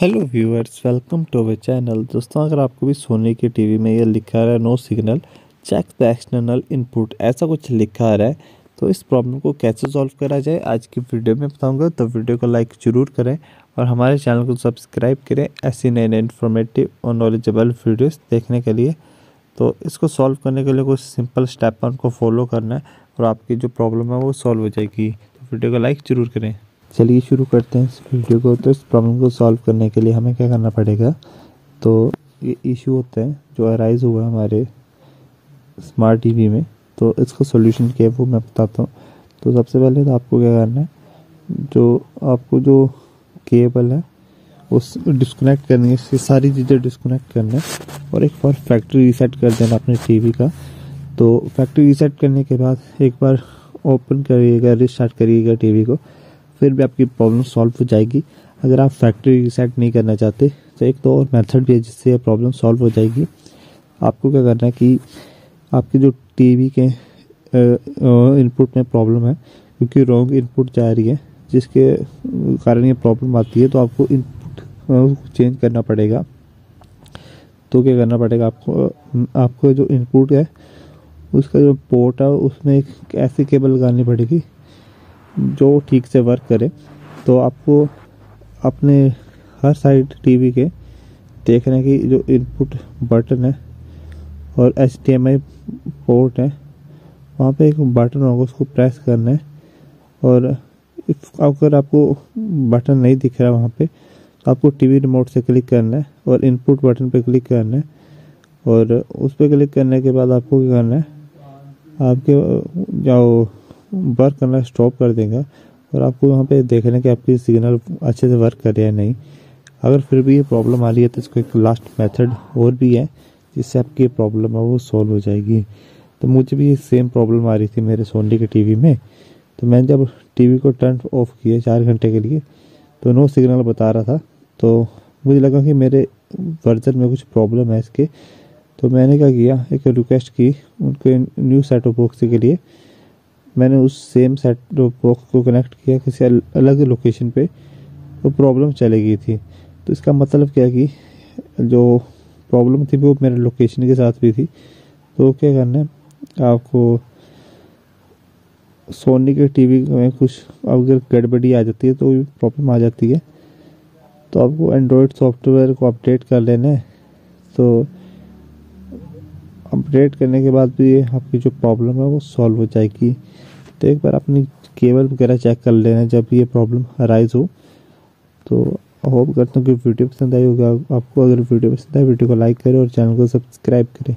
Hello viewers, welcome to our channel. दोस्तों, अगर आपको भी सोनी के टीवी में ये लिखा रहा है no signal check the external input ऐसा कुछ लिखा आ रहा है तो इस प्रॉब्लम को कैसे सॉल्व करा जाए, आज की वीडियो में बताऊँगा। तो वीडियो को लाइक ज़रूर करें और हमारे चैनल को सब्सक्राइब करें ऐसी नए नए इन्फॉर्मेटिव और नॉलेजेबल वीडियोज़ देखने के लिए। तो इसको सॉल्व करने के लिए कुछ सिंपल स्टेप उनको फॉलो करना है और आपकी जो प्रॉब्लम है वो सॉल्व हो जाएगी। तो वीडियो को लाइक ज़रूर करें। चलिए शुरू करते हैं इस वीडियो को। तो इस प्रॉब्लम को सॉल्व करने के लिए हमें क्या करना पड़ेगा? तो ये इशू होता है जो अराइज हुआ हमारे स्मार्ट टीवी में। तो इसका सॉल्यूशन क्या है वो मैं बताता हूँ। तो सबसे पहले तो आपको क्या करना है, जो आपको जो केबल है, उस डिस्कनेक्ट करनी है, इससे सारी चीज़ें डिस्कनेक्ट करना है और एक बार फैक्ट्री रीसेट कर देना अपने टीवी का। तो फैक्ट्री रीसेट करने के बाद एक बार ओपन करिएगा रिस्टार्ट करिएगा टीवी को। फिर भी आपकी प्रॉब्लम सॉल्व हो जाएगी। अगर आप फैक्ट्री रिसेट नहीं करना चाहते तो एक तो और मेथड भी है जिससे यह प्रॉब्लम सॉल्व हो जाएगी। आपको क्या करना है कि आपके जो टीवी के इनपुट में प्रॉब्लम है, क्योंकि रॉन्ग इनपुट जा रही है, जिसके कारण ये प्रॉब्लम आती है तो आपको इनपुट चेंज करना पड़ेगा। तो क्या करना पड़ेगा आपको आपको जो इनपुट है, उसका जो पोर्ट है, उसमें एक ऐसी केबल लगानी पड़ेगी जो ठीक से वर्क करे तो आपको अपने हर साइड टीवी के देखने की जो इनपुट बटन है और एच पोर्ट है, वहाँ पे एक बटन होगा, उसको प्रेस करना है। और अगर आपको बटन नहीं दिख रहा वहाँ पे तो आपको टीवी रिमोट से क्लिक करना है और इनपुट बटन पे क्लिक करना है। और उस पर क्लिक करने के बाद आपको क्या करना है? आपके जो वर्क करना स्टॉप कर देगा और आपको वहाँ पे देखना कि आपकी सिग्नल अच्छे से वर्क कर रहा है नहीं। अगर फिर भी ये प्रॉब्लम आ रही है तो इसको एक लास्ट मेथड और भी है जिससे आपकी प्रॉब्लम है वो सॉल्व हो जाएगी। तो मुझे भी ये सेम प्रॉब्लम आ रही थी मेरे सोनी के टीवी में। तो मैंने जब टीवी को टर्न ऑफ़ किया चार घंटे के लिए तो नो सिग्नल बता रहा था। तो मुझे लगा कि मेरे वर्जन में कुछ प्रॉब्लम है इसके। तो मैंने क्या किया, एक रिक्वेस्ट की उनके न्यू सेट ऑफ़ बॉक्स के लिए। मैंने उस सेम सेट बॉक्स को कनेक्ट किया किसी अलग लोकेशन पे तो प्रॉब्लम चली गई थी। तो इसका मतलब क्या कि जो प्रॉब्लम थी वो मेरे लोकेशन के साथ भी थी। तो क्या करना है, आपको सोनी के टीवी में कुछ अगर गड़बड़ी आ जाती है तो प्रॉब्लम आ जाती है। तो आपको एंड्रॉयड सॉफ्टवेयर को अपडेट कर लेना है। तो अपडेट करने के बाद भी आपकी जो प्रॉब्लम है वो सॉल्व हो जाएगी। तो एक बार अपनी केबल वगैरह चेक कर लेना जब ये प्रॉब्लम अराइज हो। तो होप करता हूँ कि वीडियो पसंद आई होगा। आपको अगर वीडियो पसंद आए वीडियो को लाइक करें और चैनल को सब्सक्राइब करें।